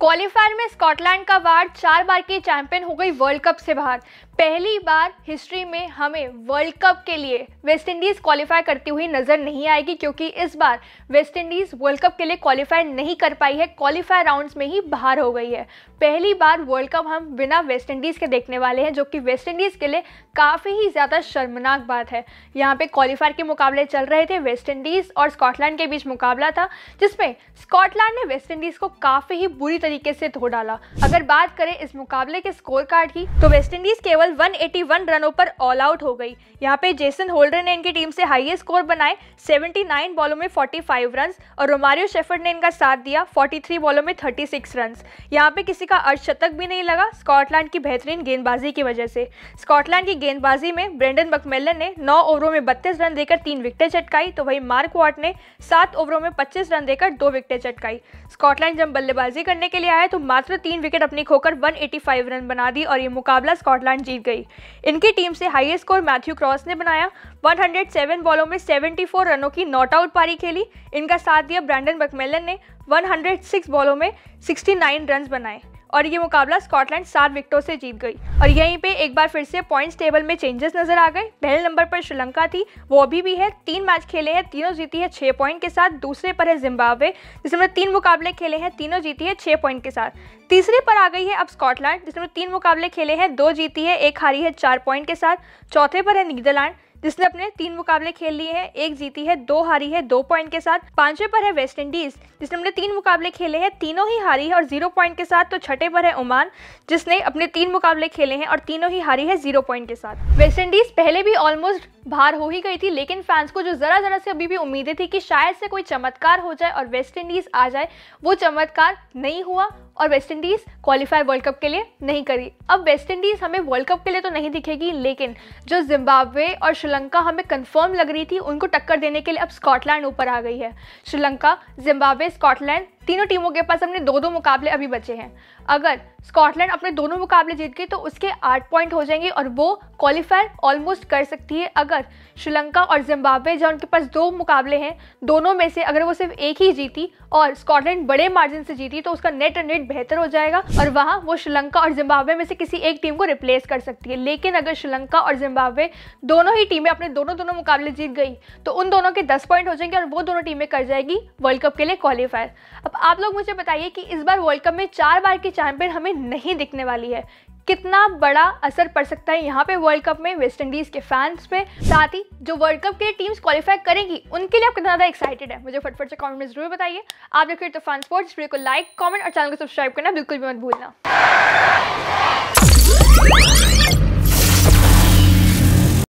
Qualifier में Scotland का ward चार बार की चैंपियन हो गई वर्ल्ड कप से बाहर। पहली बार हिस्ट्री में हमें वर्ल्ड कप के लिए वेस्ट इंडीज़ क्वालिफाई करती हुई नज़र नहीं आएगी, क्योंकि इस बार वेस्ट इंडीज़ वर्ल्ड कप के लिए क्वालिफाई नहीं कर पाई है क्वालिफाई राउंड्स में ही बाहर हो गई है। पहली बार वर्ल्ड कप हम बिना वेस्ट इंडीज़ के देखने वाले हैं, जो कि वेस्ट इंडीज़ के लिए काफ़ी ही ज़्यादा शर्मनाक बात है। यहाँ पे क्वालिफायर के मुकाबले चल रहे थे वेस्ट इंडीज़ और स्कॉटलैंड के बीच मुकाबला था, जिसमें स्कॉटलैंड ने वेस्ट इंडीज़ को काफ़ी ही बुरी तरीके से धो डाला। अगर बात करें इस मुकाबले के स्कोर कार्ड की तो वेस्ट इंडीज़ केवल केवल 181 रनों पर ऑल आउट हो गई। यहाँ पे जेसन होल्डर ने इनकी टीम से हाईएस्ट स्कोर बनाए 79 बॉलों में 45 रन्स और रोमारियो शेफर्ड ने इनका साथ दिया 43 बॉलों में 36 रन्स यहाँ पे किसी का अर्धशतक भी नहीं लगा स्कॉटलैंड की बेहतरीन गेंदबाजी की वजह से। स्कॉटलैंड की गेंदबाजी में ब्रेंडन बकमेलन ने नौ ओवरों में बत्तीस रन देकर तीन विकटें चटकाई तो वही मार्क वाट ने सात ओवरों में पच्चीस रन देकर दो विकटें चटकाई। स्कॉटलैंड जब बल्लेबाजी करने के लिए आया तो मात्र तीन विकेट अपनी खोकर 185 रन बना दी और ये मुकाबला स्कॉटलैंड जीत गई। इनकी टीम से हाईएस्ट स्कोर मैथ्यू क्रॉस ने बनाया। 107 बॉलों में 74 रनों की नॉट आउट पारी खेली। इनका साथ दिया ब्रैंडन बकमेलन ने। 106 बॉलों में 69 रन बनाए। और ये मुकाबला स्कॉटलैंड सात विकेटों से जीत गई। और यहीं पे एक बार फिर से पॉइंट्स टेबल में चेंजेस नज़र आ गए। पहले नंबर पर श्रीलंका थी, वो अभी भी है। तीन मैच खेले हैं, तीनों जीती है छः पॉइंट के साथ। दूसरे पर है जिम्बाब्वे जिसमें तीन मुकाबले खेले हैं, तीनों जीती है छः पॉइंट के साथ। तीसरे पर आ गई है अब स्कॉटलैंड जिसमें तीन मुकाबले खेले हैं, दो जीती है, एक हारी है, चार पॉइंट के साथ। चौथे पर है नीदरलैंड जिसने अपने तीन मुकाबले खेल लिए हैं। एक जीती है, दो हारी है, दो पॉइंट के साथ पांचवे पर है वेस्ट इंडीज जिसने अपने तीन मुकाबले खेले हैं, तीनों ही हारी है और ज़ीरो पॉइंट के साथ तो छठे पर है ओमान जिसने अपने तीन मुकाबले खेले हैं और तीनों ही हारी है ज़ीरो पॉइंट के साथ। वेस्ट इंडीज पहले भी ऑलमोस्ट बाहर हो ही गई थी, लेकिन फैंस को जो ज़रा ज़रा से अभी भी उम्मीदें थी कि शायद से कोई चमत्कार हो जाए और वेस्ट इंडीज़ आ जाए, वो चमत्कार नहीं हुआ और West Indies qualify World Cup के लिए नहीं करी। अब वेस्ट इंडीज़ हमें वर्ल्ड कप के लिए तो नहीं दिखेगी, लेकिन जो जिम्बाब्वे और श्रीलंका हमें कंफर्म लग रही थी, उनको टक्कर देने के लिए अब स्कॉटलैंड ऊपर आ गई है। श्रीलंका जिम्बाब्वे स्कॉटलैंड तीनों टीमों के पास अपने दो दो मुकाबले अभी बचे हैं। अगर स्कॉटलैंड अपने दोनों मुकाबले जीत गई तो उसके आठ पॉइंट हो जाएँगे और वो क्वालिफायर ऑलमोस्ट कर सकती है। अगर श्रीलंका और जिम्बाब्वे, जहाँ उनके पास दो मुकाबले हैं, दोनों में से अगर वो सिर्फ़ एक ही जीती और स्कॉटलैंड बड़े मार्जिन से जीती तो उसका नेट रन रेट बेहतर हो जाएगा और वहाँ वो श्रीलंका और जिम्बाब्वे में से किसी एक टीम को रिप्लेस कर सकती है। लेकिन अगर श्रीलंका और जिम्बाब्वे दोनों ही टीमें अपने दोनों दोनों मुकाबले जीत गई तो उन दोनों के दस पॉइंट हो जाएँगे और वो दोनों टीमें कर जाएगी वर्ल्ड कप के लिए क्वालिफायर। अब आप लोग मुझे बताइए कि इस बार वर्ल्ड कप में चार बार की चैंपियन हमें नहीं दिखने वाली है। कितना बड़ा असर पड़ सकता है यहाँ पे वर्ल्ड कप में वेस्ट इंडीज के फैंस पे? साथ ही, जो वर्ल्ड कप के लिए टीम्स क्वालिफाई करेंगी, उनके लिए आप कितना ज़्यादा एक्साइटेड है? मुझे फटफट से कमेंट में ज़रूर बताइए। आप देखिए तो फ़ैन स्पोर्ट्स वीडियो को लाइक कमेंट और चैनल को सब्सक्राइब करना बिल्कुल भी मत भूलना।